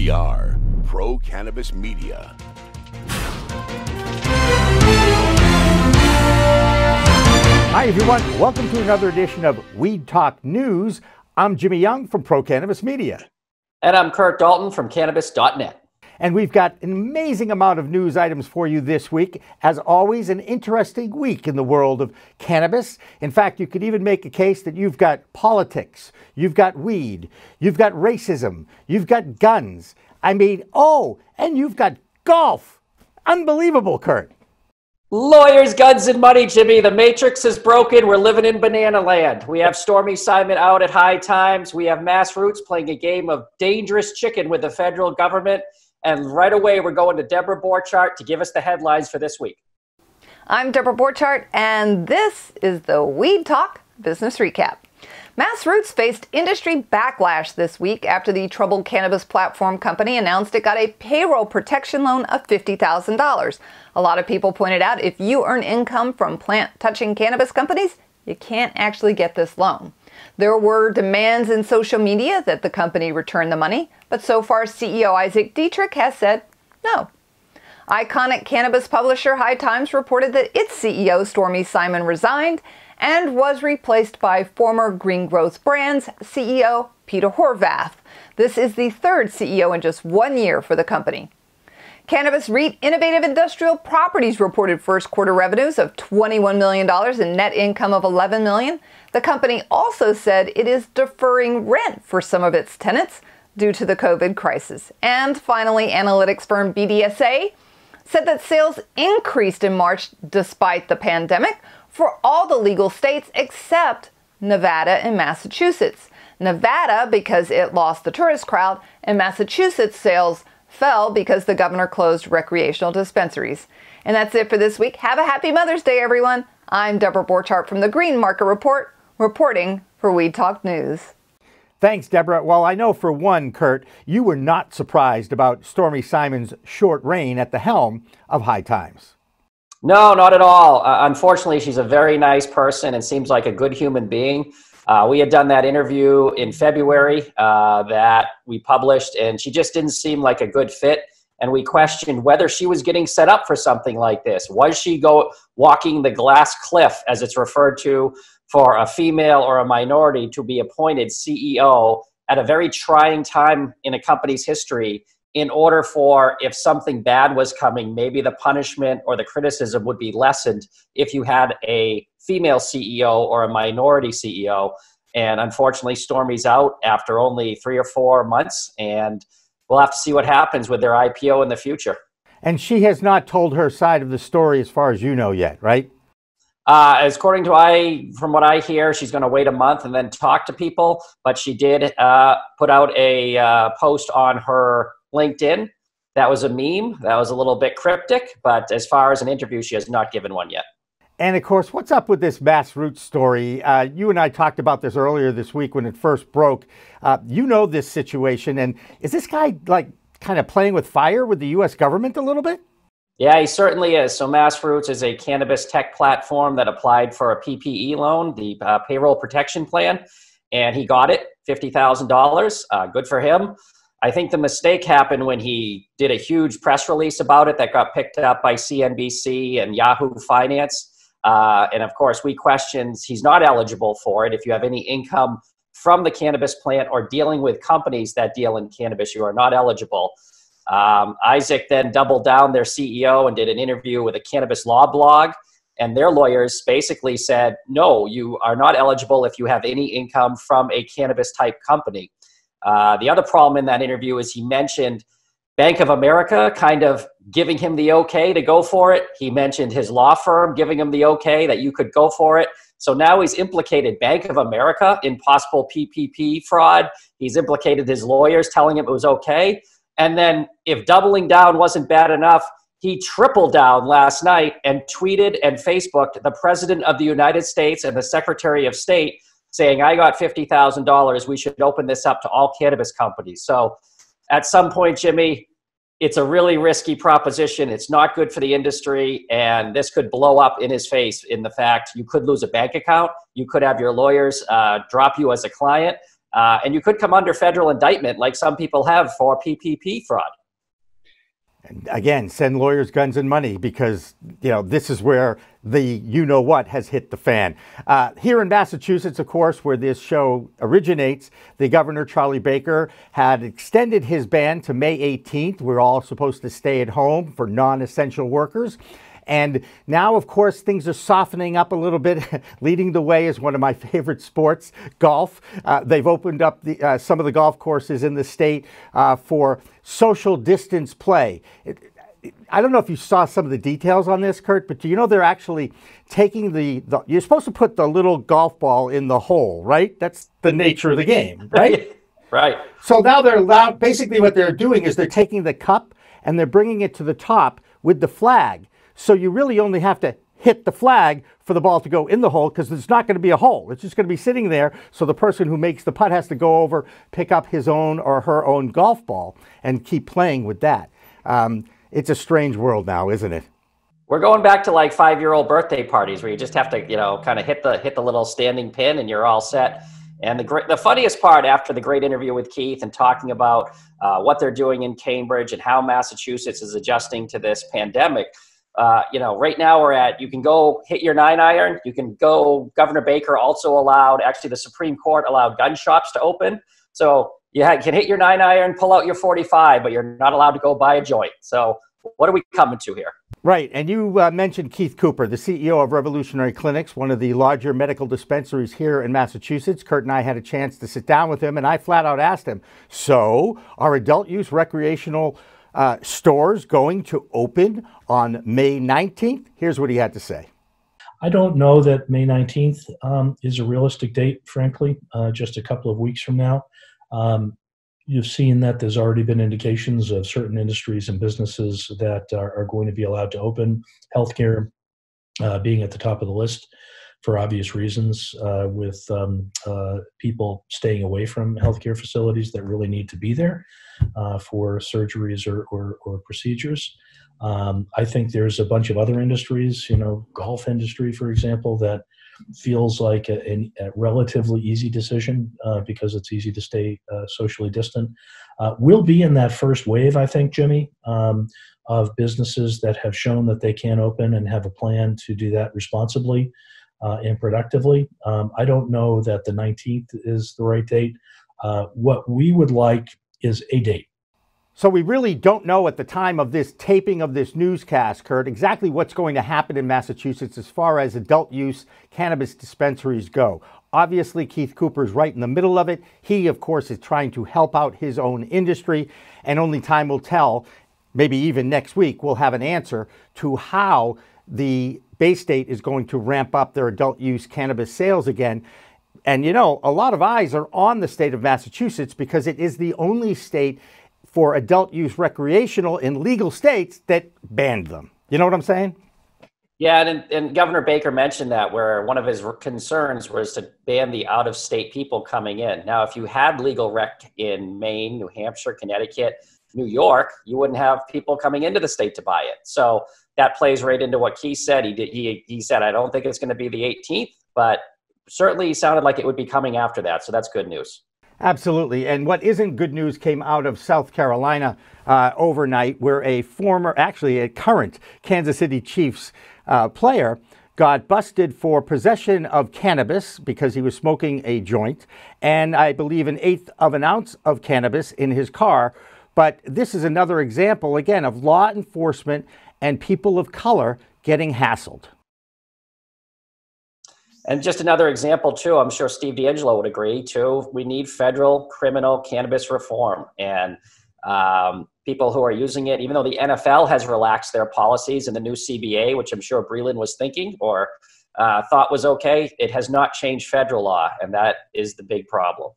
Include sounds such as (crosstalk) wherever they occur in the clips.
We are Pro Cannabis Media. Hi, everyone. Welcome to another edition of Weed Talk News. I'm Jimmy Young from Pro Cannabis Media. And I'm Kurt Dalton from Cannabis.net. And we've got an amazing amount of news items for you this week. As always, an interesting week in the world of cannabis. In fact, you could even make a case that you've got politics, you've got weed, you've got racism, you've got guns. I mean, oh, and you've got golf. Unbelievable, Kurt. Lawyers, guns, and money, Jimmy. The matrix is broken. We're living in banana land. We have Stormy Simon out at high times. We have MassRoots playing a game of dangerous chicken with the federal government. And right away, we're going to Deborah Borchardt to give us the headlines for this week. I'm Deborah Borchardt, and this is the Weed Talk Business Recap. MassRoots faced industry backlash this week after the troubled cannabis platform company announced it got a payroll protection loan of $50,000. A lot of people pointed out if you earn income from plant touching cannabis companies, you can't actually get this loan. There were demands in social media that the company return the money, but so far CEO Isaac Dietrich has said no. Iconic cannabis publisher High Times reported that its CEO Stormy Simon resigned and was replaced by former Green Growth Brands CEO Peter Horvath. This is the third CEO in just one year for the company. Cannabis REIT Innovative Industrial Properties reported first quarter revenues of $21 million and net income of 11 million. The company also said it is deferring rent for some of its tenants due to the COVID crisis. And finally, analytics firm BDSA said that sales increased in March despite the pandemic for all the legal states except Nevada and Massachusetts. Nevada because it lost the tourist crowd, and Massachusetts sales fell because the governor closed recreational dispensaries. And that's it for this week. Have a happy Mother's Day, everyone. I'm Deborah Borchardt from the Green Market Report, reporting for Weed Talk News. Thanks, Deborah. Well, I know for one, Kurt, you were not surprised about Stormy Simon's short reign at the helm of High Times. No, not at all. Uh, unfortunately, she's a very nice person and seems like a good human being. Uh, we had done that interview in February uh, that we published, and she just didn't seem like a good fit. And we questioned whether she was getting set up for something like this. Was she go walking the glass cliff, as it's referred to, for a female or a minority to be appointed CEO at a very trying time in a company's history? In order for if something bad was coming, maybe the punishment or the criticism would be lessened if you had a female CEO or a minority CEO. And unfortunately, Stormy's out after only three or four months, and we'll have to see what happens with their IPO in the future. And she has not told her side of the story as far as you know yet, right? Uh, as according to I, from what I hear, she's going to wait a month and then talk to people. But she did uh, put out a uh, post on her LinkedIn. That was a meme. That was a little bit cryptic. But as far as an interview, she has not given one yet. And of course, what's up with this MassRoots story? Uh, you and I talked about this earlier this week when it first broke. Uh, you know this situation, and is this guy like kind of playing with fire with the U.S. government a little bit? Yeah, he certainly is. So, MassRoots is a cannabis tech platform that applied for a PPE loan, the uh, payroll protection plan, and he got it $50,000. Uh, good for him. I think the mistake happened when he did a huge press release about it that got picked up by CNBC and Yahoo Finance. Uh, and of course, we questioned he's not eligible for it. If you have any income from the cannabis plant or dealing with companies that deal in cannabis, you are not eligible. Um, Isaac then doubled down their CEO and did an interview with a cannabis law blog. And their lawyers basically said, no, you are not eligible if you have any income from a cannabis type company. Uh, the other problem in that interview is he mentioned Bank of America kind of giving him the okay to go for it. He mentioned his law firm giving him the okay that you could go for it. So now he's implicated Bank of America in possible PPP fraud. He's implicated his lawyers telling him it was okay. And then if doubling down wasn't bad enough, he tripled down last night and tweeted and Facebooked the President of the United States and the Secretary of State saying, I got $50,000. We should open this up to all cannabis companies. So at some point, Jimmy, it's a really risky proposition. It's not good for the industry, and this could blow up in his face in the fact you could lose a bank account, you could have your lawyers uh, drop you as a client. Uh, and you could come under federal indictment, like some people have for PPP fraud. Again, send lawyers guns and money because you know this is where the you know what has hit the fan. Uh, here in Massachusetts, of course, where this show originates, the governor Charlie Baker had extended his ban to May 18th. We're all supposed to stay at home for non-essential workers. And now, of course, things are softening up a little bit. (laughs) Leading the way is one of my (laughs) favorite sports, golf. Uh, they've opened up the, uh, some of the golf courses in the state uh, for social distance play. It, I don't know if you saw some of the details on this, Kurt, but do you know they're actually taking the, the, you're supposed to put the little golf ball in the hole, right? That's the nature of the game, right? (laughs) right. So now they're allowed, basically what they're doing is they're taking the cup and they're bringing it to the top with the flag. So you really only have to hit the flag for the ball to go in the hole because there's not going to be a hole. It's just going to be sitting there. So the person who makes the putt has to go over, pick up his own or her own golf ball, and keep playing with that. Um, it's a strange world now, isn't it? We're going back to like five-year-old birthday parties where you just have to, you know, kind of hit the hit the little standing pin and you're all set. And the great, the funniest part after the great interview with Keith and talking about uh, what they're doing in Cambridge and how Massachusetts is adjusting to this pandemic uh, you know, right now we're at, you can go hit your nine iron. You can go, Governor Baker also allowed, actually, the Supreme Court allowed gun shops to open. So you can hit your nine iron, pull out your 45, but you're not allowed to go buy a joint. So what are we coming to here? Right. And you uh, mentioned Keith Cooper, the CEO of Revolutionary Clinics, one of the larger medical dispensaries here in Massachusetts. Kurt and I had a chance to sit down with him, and I flat out asked him So, are adult use recreational uh, stores going to open on May 19th. Here's what he had to say. I don't know that May 19th um, is a realistic date, frankly, uh, just a couple of weeks from now. Um, you've seen that there's already been indications of certain industries and businesses that are, are going to be allowed to open, healthcare uh, being at the top of the list for obvious reasons, uh, with um, uh, people staying away from healthcare facilities that really need to be there uh, for surgeries or, or, or procedures. Um, I think there's a bunch of other industries, you know, golf industry, for example, that feels like a, a, a relatively easy decision uh, because it's easy to stay uh, socially distant. Uh, we'll be in that first wave, I think, Jimmy, um, of businesses that have shown that they can open and have a plan to do that responsibly uh, and productively. Um, I don't know that the 19th is the right date. Uh, what we would like is a date. So we really don't know at the time of this taping of this newscast, Kurt, exactly what's going to happen in Massachusetts as far as adult use cannabis dispensaries go. Obviously, Keith Cooper is right in the middle of it. He, of course, is trying to help out his own industry, and only time will tell. Maybe even next week, we'll have an answer to how the Bay State is going to ramp up their adult use cannabis sales again. And you know, a lot of eyes are on the state of Massachusetts because it is the only state for adult use recreational in legal states that banned them. You know what I'm saying? Yeah, and, and Governor Baker mentioned that where one of his concerns was to ban the out of state people coming in. Now, if you had legal rec in Maine, New Hampshire, Connecticut, New York, you wouldn't have people coming into the state to buy it. So that plays right into what Keith said. He did. He he said, I don't think it's going to be the 18th, but certainly sounded like it would be coming after that. So that's good news. Absolutely. And what isn't good news came out of South Carolina uh, overnight, where a former, actually a current Kansas City Chiefs uh, player got busted for possession of cannabis because he was smoking a joint, and I believe an eighth of an ounce of cannabis in his car. But this is another example, again, of law enforcement and people of color getting hassled. And just another example, too, I'm sure Steve DeAngelo would agree, too. We need federal criminal cannabis reform. And um, people who are using it, even though the NFL has relaxed their policies in the new CBA, which I'm sure Breeland was thinking or uh, thought was okay, it has not changed federal law. And that is the big problem.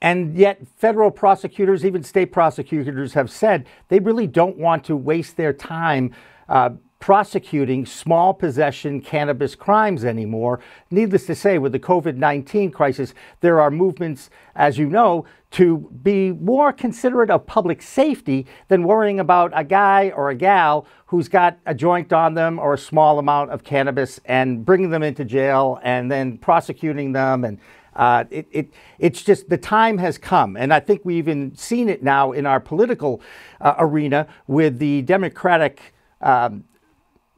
And yet, federal prosecutors, even state prosecutors, have said they really don't want to waste their time uh, prosecuting small possession cannabis crimes anymore. Needless to say, with the COVID 19 crisis, there are movements, as you know, to be more considerate of public safety than worrying about a guy or a gal who's got a joint on them or a small amount of cannabis and bringing them into jail and then prosecuting them. And Uh, it, it, it's just the time has come. And I think we've even seen it now in our political uh, arena with the Democratic um,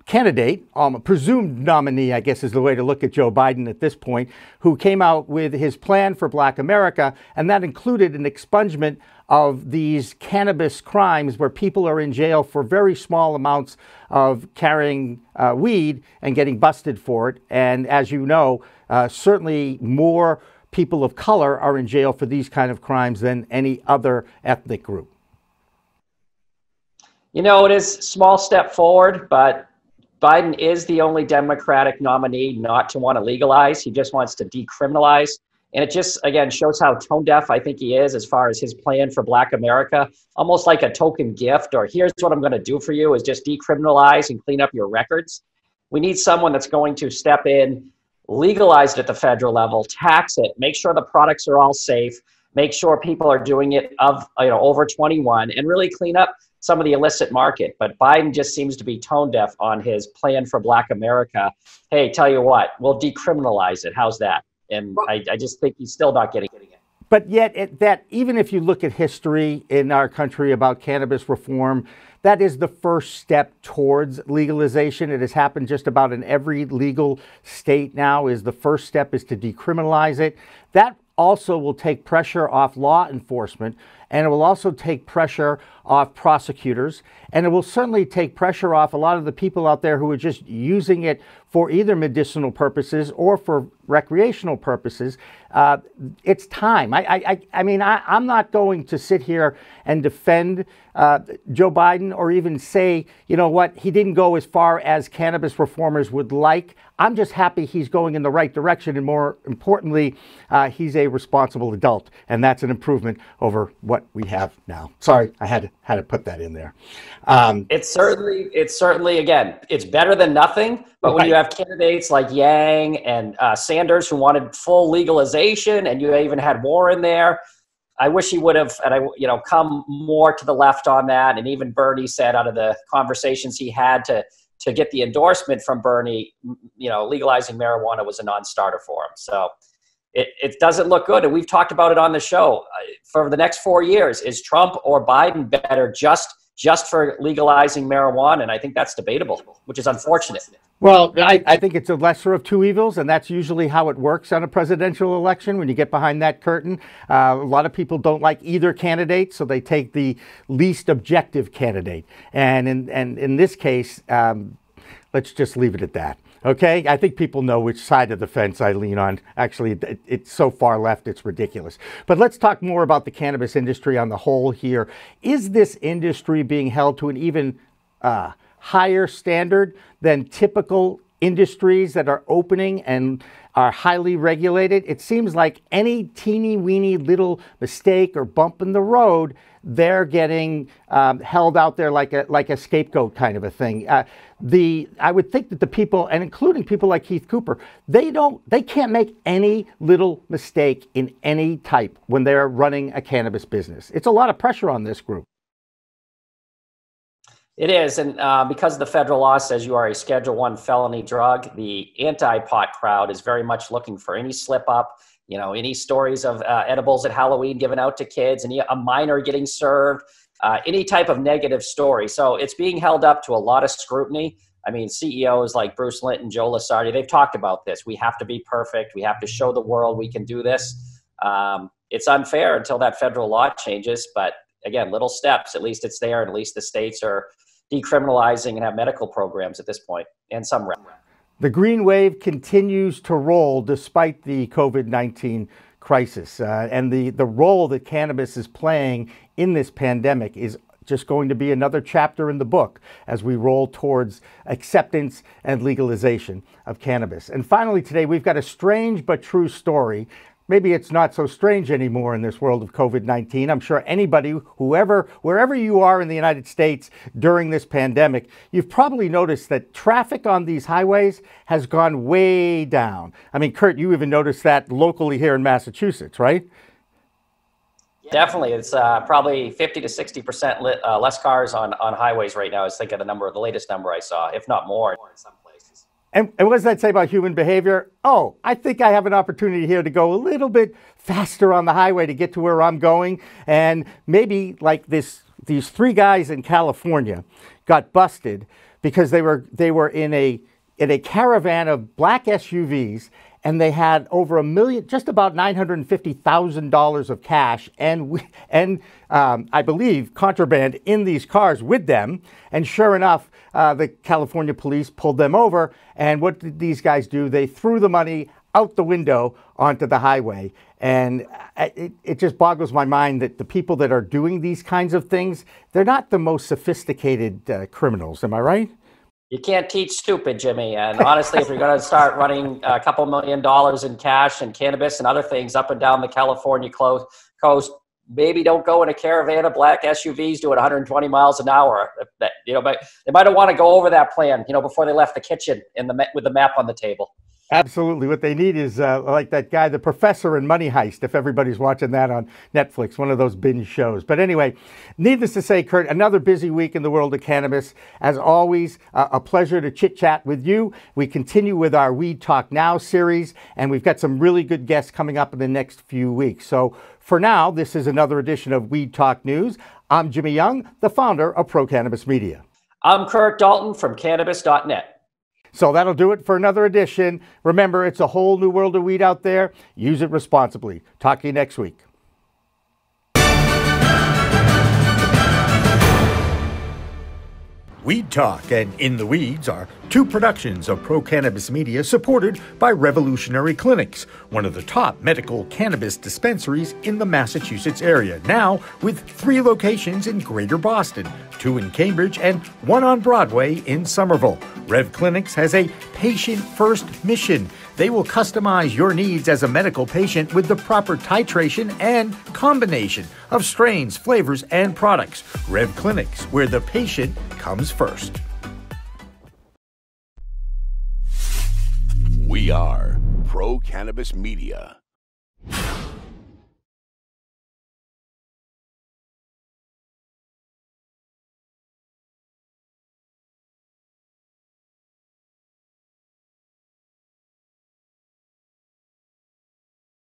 candidate, um, presumed nominee, I guess is the way to look at Joe Biden at this point, who came out with his plan for Black America, and that included an expungement of these cannabis crimes where people are in jail for very small amounts of carrying uh, weed and getting busted for it. And as you know, uh, certainly more people of color are in jail for these kind of crimes than any other ethnic group. You know, it is a small step forward, but Biden is the only Democratic nominee not to want to legalize. He just wants to decriminalize. And it just, again, shows how tone deaf I think he is as far as his plan for Black America. Almost like a token gift, or here's what I'm going to do for you is just decriminalize and clean up your records. We need someone that's going to step in, legalize it at the federal level, tax it, make sure the products are all safe, make sure people are doing it of you know over 21, and really clean up some of the illicit market. But Biden just seems to be tone deaf on his plan for Black America. Hey, tell you what, we'll decriminalize it. How's that? And I, I just think he's still not getting, getting it. But yet, it, that even if you look at history in our country about cannabis reform, that is the first step towards legalization. It has happened just about in every legal state now. Is the first step is to decriminalize it. That also will take pressure off law enforcement and it will also take pressure off prosecutors and it will certainly take pressure off a lot of the people out there who are just using it for either medicinal purposes or for recreational purposes. Uh, it's time. I, I, I mean, I, am not going to sit here and defend uh, Joe Biden or even say, you know what, he didn't go as far as cannabis reformers would like. I'm just happy he's going in the right direction, and more importantly, uh, he's a responsible adult, and that's an improvement over what we have now. Sorry, I had to, had to put that in there. Um, it's certainly, it's certainly again, it's better than nothing. But when you have candidates like Yang and uh, Sanders who wanted full legalization, and you even had Warren there, I wish he would have, and I, you know, come more to the left on that. And even Bernie said out of the conversations he had to to get the endorsement from Bernie, you know, legalizing marijuana was a non-starter for him. So it, it doesn't look good. And we've talked about it on the show uh, for the next four years. Is Trump or Biden better just just for legalizing marijuana? And I think that's debatable, which is unfortunate. Well, I, I, think it's a lesser of two evils, and that's usually how it works on a presidential election when you get behind that curtain. Uh, a lot of people don't like either candidate, so they take the least objective candidate. And in, and in this case, um, let's just leave it at that. Okay, I think people know which side of the fence I lean on. Actually, it, it's so far left, it's ridiculous. But let's talk more about the cannabis industry on the whole here. Is this industry being held to an even uh, higher standard than typical industries that are opening and are highly regulated. It seems like any teeny weeny little mistake or bump in the road, they're getting um, held out there like a like a scapegoat kind of a thing. Uh, the I would think that the people, and including people like Keith Cooper, they don't they can't make any little mistake in any type when they're running a cannabis business. It's a lot of pressure on this group. It is, and uh, because the federal law says you are a Schedule One felony drug, the anti-pot crowd is very much looking for any slip up. You know, any stories of uh, edibles at Halloween given out to kids, any a minor getting served, uh, any type of negative story. So it's being held up to a lot of scrutiny. I mean, CEOs like Bruce Linton, Joe Lusardi, they've talked about this. We have to be perfect. We have to show the world we can do this. Um, it's unfair until that federal law changes, but again, little steps. At least it's there, and at least the states are decriminalizing and have medical programs at this point, and some. The green wave continues to roll despite the COVID 19 crisis. Uh, and the, the role that cannabis is playing in this pandemic is just going to be another chapter in the book as we roll towards acceptance and legalization of cannabis. And finally, today, we've got a strange but true story maybe it's not so strange anymore in this world of COVID 19. I'm sure anybody, whoever, wherever you are in the United States during this pandemic, you've probably noticed that traffic on these highways has gone way down. I mean, Kurt, you even noticed that locally here in Massachusetts, right? Definitely, it's uh, probably 50 to 60 percent uh, less cars on, on highways right now. I was thinking the number, the latest number I saw, if not more. And, and, what does that say about human behavior? Oh, I think I have an opportunity here to go a little bit faster on the highway to get to where I'm going. And maybe like this, these three guys in California got busted because they were they were in a in a caravan of black SUVs and they had over a million, just about $950,000 of cash and, and um, I believe, contraband in these cars with them. And sure enough, uh, the California police pulled them over. And what did these guys do? They threw the money out the window onto the highway. And it, it just boggles my mind that the people that are doing these kinds of things, they're not the most sophisticated uh, criminals. Am I right? You can't teach stupid, Jimmy. And (laughs) honestly, if you're going to start running a couple million dollars in cash and cannabis and other things up and down the California coast, maybe don't go in a caravan of black SUVs doing 120 miles an hour. You know, but they might want to go over that plan, you know, before they left the kitchen in the with the map on the table. Absolutely. What they need is uh, like that guy, the professor in Money Heist, if everybody's watching that on Netflix, one of those binge shows. But anyway, needless to say, Kurt, another busy week in the world of cannabis. As always, uh, a pleasure to chit chat with you. We continue with our Weed Talk Now series, and we've got some really good guests coming up in the next few weeks. So for now, this is another edition of Weed Talk News. I'm Jimmy Young, the founder of Pro Cannabis Media. I'm Kurt Dalton from Cannabis.net. So that'll do it for another edition. Remember, it's a whole new world of weed out there. Use it responsibly. Talk to you next week. Weed Talk and In the Weeds are two productions of Pro Cannabis Media supported by Revolutionary Clinics, one of the top medical cannabis dispensaries in the Massachusetts area, now with three locations in Greater Boston, two in Cambridge, and one on Broadway in Somerville. Rev Clinics has a patient first mission. They will customize your needs as a medical patient with the proper titration and combination of strains, flavors, and products. Rev Clinics, where the patient comes first. We are Pro Cannabis Media.